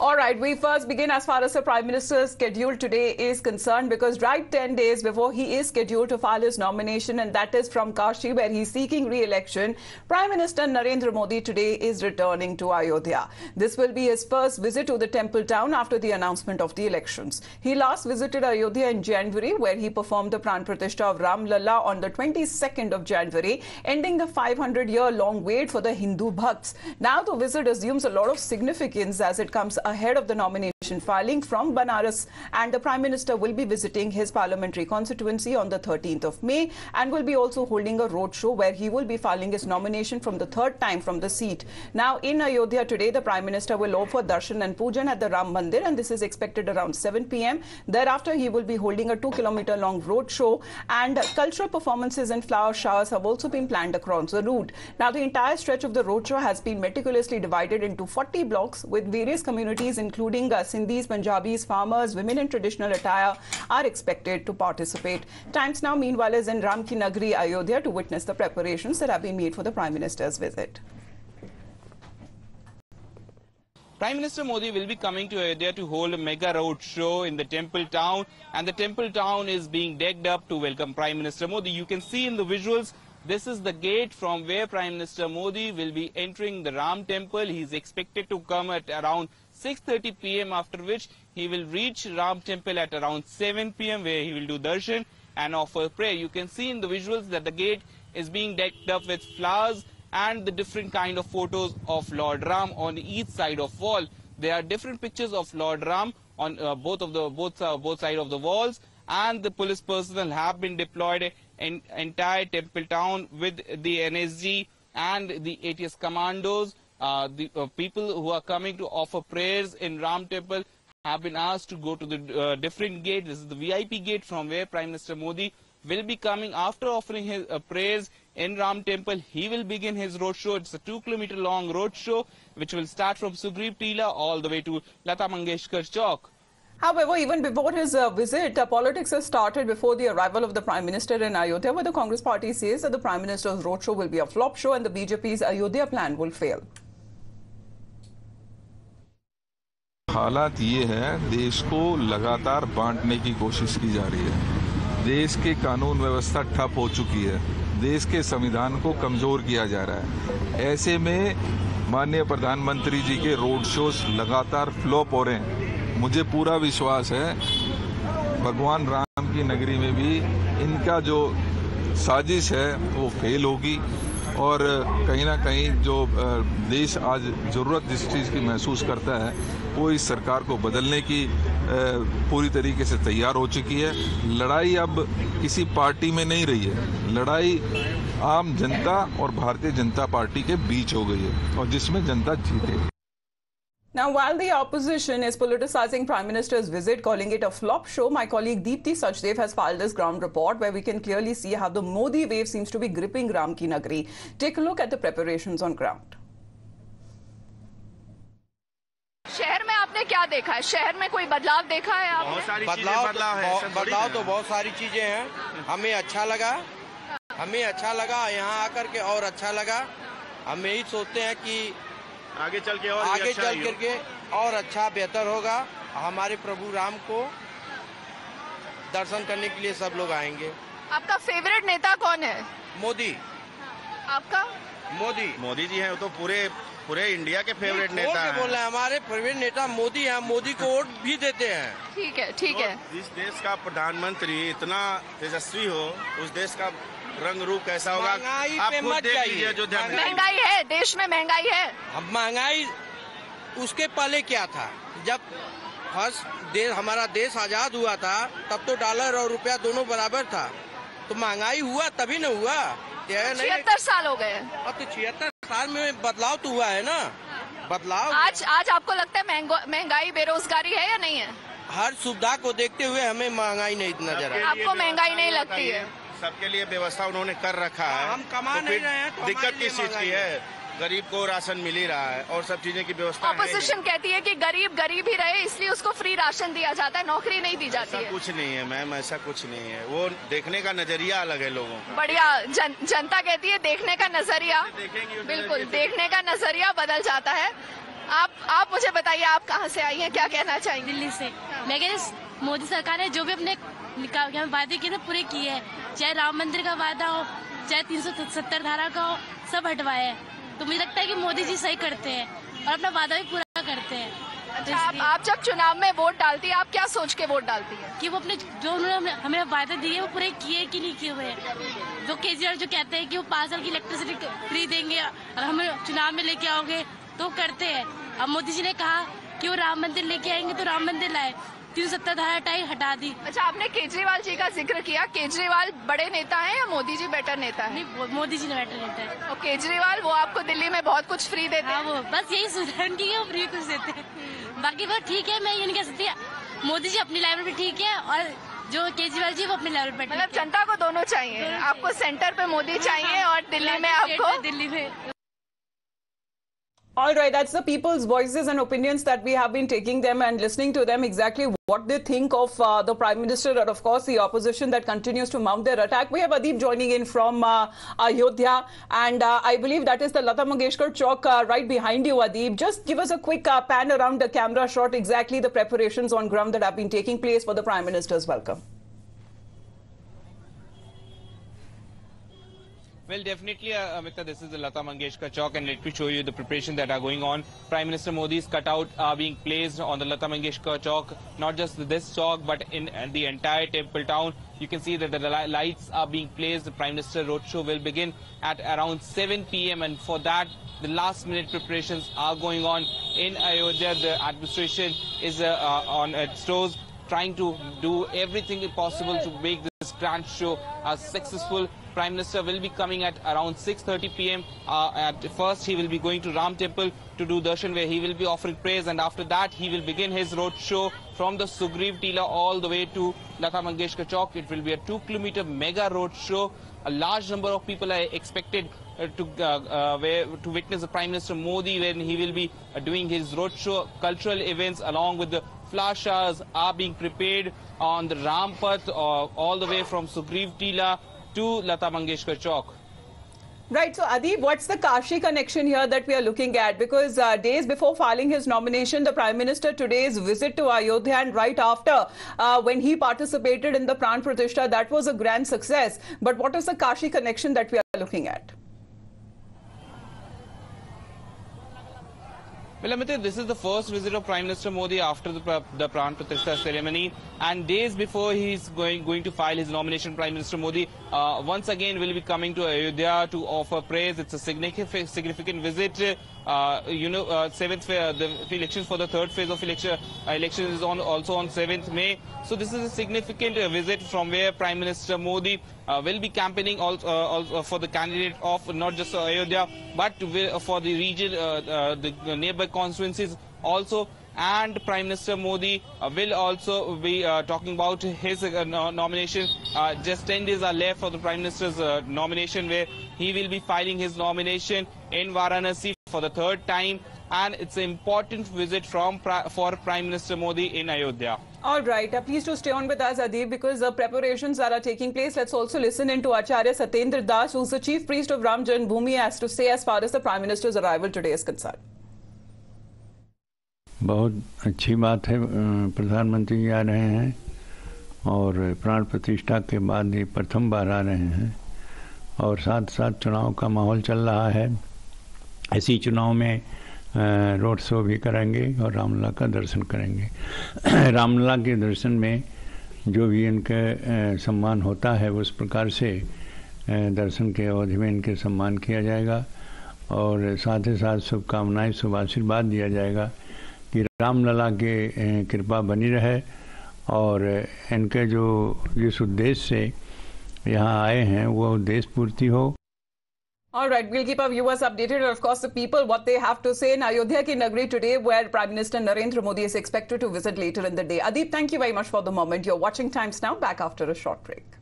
All right, we first begin as far as the Prime Minister's schedule today is concerned because right 10 days before he is scheduled to file his nomination and that is from Kashi where he's seeking re-election, Prime Minister Narendra Modi today is returning to Ayodhya. This will be his first visit to the temple town after the announcement of the elections. He last visited Ayodhya in January where he performed the Pran Pratishtha of Ram Lalla on the 22nd of January, ending the 500-year long wait for the Hindu Bhakts. Now the visit assumes a lot of significance as it comes ahead of the nomination filing from Banaras and the Prime Minister will be visiting his parliamentary constituency on the 13th of May and will be also holding a roadshow where he will be filing his nomination from the third time from the seat. Now in Ayodhya today the Prime Minister will offer darshan and pujan at the Ram Mandir and this is expected around 7 pm. Thereafter he will be holding a 2 kilometer long roadshow and cultural performances and flower showers have also been planned across the route. Now the entire stretch of the roadshow has been meticulously divided into 40 blocks with various communities including uh, Sindhis, Punjabis, farmers, women in traditional attire, are expected to participate. Times now, meanwhile, is in Ram Ki Nagri, Ayodhya, to witness the preparations that have been made for the Prime Minister's visit. Prime Minister Modi will be coming to Ayodhya to hold a mega road show in the temple town and the temple town is being decked up to welcome Prime Minister Modi. You can see in the visuals this is the gate from where Prime Minister Modi will be entering the Ram temple. He is expected to come at around 6.30 p.m. after which he will reach Ram temple at around 7 p.m. where he will do darshan and offer prayer. You can see in the visuals that the gate is being decked up with flowers and the different kind of photos of Lord Ram on each side of wall. There are different pictures of Lord Ram on uh, both of the both uh, both of the walls and the police personnel have been deployed in entire temple town with the NSG and the ATS commandos uh, the uh, people who are coming to offer prayers in Ram Temple have been asked to go to the uh, different gate. This is the VIP gate from where Prime Minister Modi will be coming after offering his uh, prayers in Ram Temple. He will begin his roadshow. It's a two kilometer long roadshow which will start from Sugriv Tila all the way to Lata Mangeshkar Chowk. However, even before his uh, visit, uh, politics has started before the arrival of the Prime Minister in Ayodhya, where the Congress party says that the Prime Minister's roadshow will be a flop show and the BJP's Ayodhya plan will fail. हालात ये है देश को लगातार बांटने की कोशिश की जा रही है देश के कानून व्यवस्था ठप हो चुकी है देश के संविधान को कमज़ोर किया जा रहा है ऐसे में माननीय प्रधानमंत्री जी के रोड शोज़ लगातार फ्लॉप हो रहे हैं मुझे पूरा विश्वास है, भगवान राम की नगरी में भी इनका जो साजिश है, वो फेल होगी। और कहीं ना कहीं जो देश आज ज़रूरत जिस चीज़ की महसूस करता है, वो इस सरकार को बदलने की पूरी तरीके से तैयार हो चुकी है। लड़ाई अब किसी पार्टी में नहीं रही है। लड़ाई आम जनता और भारतीय जनता पार्टी के बीच हो गई है और जिसमें जनता जीते। Now, while the opposition is politicizing Prime Minister's visit, calling it a flop show, my colleague Deepti Sachdev has filed this ground report where we can clearly see how the Modi wave seems to be gripping Ram Ki Nagri. Take a look at the preparations on ground. शहर में आपने क्या देखा है शहर में कोई बदलाव देखा है आपने बहुत सारी बदलाव बदलाव है बदलाव तो बहुत सारी चीजें हैं हमें अच्छा लगा हमें अच्छा लगा यहाँ आकर के और अच्छा लगा हम यही सोचते हैं कि आगे चल के और आगे अच्छा चल करके और अच्छा बेहतर होगा। हमारे प्रभु राम को दर्शन करने के लिए सब लोग आएँगे। आपका फेवरेट नेता कौन है? मोदी। आपका? मोदी। मोदी जी हैं वो तो पूरे पूरे इंडिया के फेवरेट नेता हैं। बोल रहे हैं हमारे फेवरेट नेता मोदी हैं मोदी को वोट भी देते हैं। ठीक है ठीक है। जिस देश का प्रधानमंत्री इतना तेजस्वी हो उस देश का रंग रूप कैसा होगा? महँगाई आप पे खुद मत देख जाइए। लीजिए अयोध्या में महँगाई है देश में महँगाई है। अब महँगाई उसके पहले क्या था? जब फ़र्स्ट देश हमारा देश आज़ाद हुआ था तब तो डॉलर और रुपया दोनों बराबर था। तो महँगाई हुआ तभी न हुआ? छिहत्तर साल हो गए। अब तो छिहत्तर साल में बदलाव तो हुआ है ना? बदलाव? आज आज आपको लगता है महँगाई बेरोजगारी है या नहीं है? हर सुविधा को देखते हुए हमें महँगाई नहीं नज़र आई आपको महँगाई नहीं लगती है। सबके लिए व्यवस्था उन्होंने कर रखा है हम कमा तो नहीं रहे हैं, तो दिक्कत किस चीज़ की है? गरीब को राशन मिल ही रहा है और सब चीज़ें की व्यवस्था है। ही। ऑपोजिशन कहती है कि गरीब गरीब ही रहे इसलिए उसको फ्री राशन दिया जाता है नौकरी नहीं दी जाती है। कुछ नहीं है मैम ऐसा कुछ नहीं है। वो देखने का नज़रिया अलग है लोगों का। बढ़िया जन, जनता कहती है देखने का नज़रिया। बिल्कुल देखने का नज़रिया बदल जाता है। आप आप मुझे बताइए आप कहाँ से आई हैं क्या कहना चाहेंगे? दिल्ली से। मैं कह मोदी सरकार ने जो भी अपने क्या वादे किए थे पूरे किए हैं। चाहे राम मंदिर का वादा हो चाहे तीन सौ सत्तर धारा का हो सब हटवाए हैं। तो मुझे लगता है कि मोदी जी सही करते हैं और अपना वादा भी पूरा करते हैं। तो अच्छा आप, आप जब चुनाव में वोट डालती है आप क्या सोच के वोट डालती है? कि वो अपने जो उन्होंने हमें- वादे दिए वो पूरे किए कि नहीं किए हुए जो केजरीवाल जो कहते हैं कि वो पाँच साल की इलेक्ट्रिसिटी फ्री देंगे और हमें चुनाव में लेके आओगे तो करते हैं। अब मोदी जी ने कहा कि वो राम मंदिर लेके आएँगे तो राम मंदिर लाए। तीन सत्तर धारा हटाई हटा दी। अच्छा आपने केजरीवाल जी का ज़िक्र किया। केजरीवाल बड़े नेता हैं या मोदी जी बेटर नेता है? नहीं मोदी जी ने बैठे रहता है। और केजरीवाल वो आपको दिल्ली में बहुत कुछ फ्री देते हाँ हैं। वो बस यही सुधारण की है वो फ्री कुछ देते हैं। बाकी वो ठीक है मैं ये नहीं कह सकती। मोदी जी अपनी लेवल पे ठीक है और जो केजरीवाल जी वो अपने लेवल पे मतलब जनता को दोनों चाहिए। दोनों आपको सेंटर पे मोदी चाहिए और दिल्ली में आपको दिल्ली में। All right, that's the people's voices and opinions that we have been taking them and listening to them exactly what they think of uh, the Prime Minister and, of course, the opposition that continues to mount their attack. We have Adeep joining in from uh, Ayodhya, and uh, I believe that is the Lata Mangeshkar Chowk uh, right behind you, Adeep. Just give us a quick uh, pan around the camera shot, exactly the preparations on ground that have been taking place for the Prime Minister's welcome. Well, definitely, uh, Amita, this is the Lata Mangeshkar Chowk, and let me show you the preparation that are going on. Prime Minister Modi's cutout are being placed on the Lata Mangeshkar Chowk, not just this chowk, but in uh, the entire temple town. You can see that the li- lights are being placed. The Prime Minister roadshow will begin at around 7 p.m. and for that, the last minute preparations are going on in Ayodhya. The administration is uh, uh, on its toes trying to do everything possible to make this grand show as successful. Prime Minister will be coming at around 6:30 p.m. Uh, at first, he will be going to Ram Temple to do darshan, where he will be offering praise, and after that, he will begin his road show from the Sugriv Tila all the way to Lata Mangeshkar Chowk. It will be a two-kilometer mega road show. A large number of people are expected uh, to uh, uh, where, to witness the Prime Minister Modi when he will be uh, doing his roadshow. Cultural events along with the flower showers are being prepared on the Rampath uh, all the way from Sugriv Tila to Lata Mangeshkar Chowk. Right. So, Adib, what's the Kashi connection here that we are looking at? Because uh, days before filing his nomination, the Prime Minister today's visit to Ayodhya and right after, uh, when he participated in the Pran Pratishtha, that was a grand success. But what is the Kashi connection that we are looking at? Well, Amita, this is the first visit of Prime Minister Modi after the, the Pran Pratishtha ceremony. And days before he's going, going to file his nomination, Prime Minister Modi uh, once again will be coming to Ayodhya to offer praise. It's a significant, significant visit. Uh, you know, uh, seventh fa- the elections for the third phase of election uh, election is on also on 7th May. So this is a significant uh, visit from where Prime Minister Modi uh, will be campaigning also, uh, also for the candidate of not just Ayodhya but for the region, uh, uh, the nearby constituencies also. And Prime Minister Modi uh, will also be uh, talking about his uh, no- nomination. Uh, just 10 days are left for the Prime Minister's uh, nomination, where he will be filing his nomination in Varanasi for the third time. And it's an important visit from for Prime Minister Modi in Ayodhya. All right. Uh, please to stay on with us, Adib, because the preparations that are taking place. Let's also listen into Acharya Satyendra Das, who's the chief priest of Ram Janmabhoomi, has to say as far as the Prime Minister's arrival today is concerned. बहुत अच्छी बात है प्रधानमंत्री जी आ रहे हैं और प्राण प्रतिष्ठा के बाद ये प्रथम बार आ रहे हैं और साथ साथ चुनाव का माहौल चल रहा है इसी चुनाव में रोड शो भी करेंगे और रामलला का दर्शन करेंगे। रामलला के दर्शन में जो भी इनके सम्मान होता है उस प्रकार से दर्शन के अवधि में इनके सम्मान किया जाएगा और साथ ही साथ शुभकामनाएँ, शुभ आशीर्वाद दिया जाएगा कि रामलला के कृपा बनी रहे और इनके जो, जिस उद्देश्य से यहाँ आए हैं, वो उद्देश्य पूर्ति हो All right, we'll keep our viewers updated. And of course, the people, what they have to say in Ayodhya ki Nagri today, where Prime Minister Narendra Modi is expected to visit later in the day. Adib, thank you very much for the moment. You're watching Times Now, back after a short break.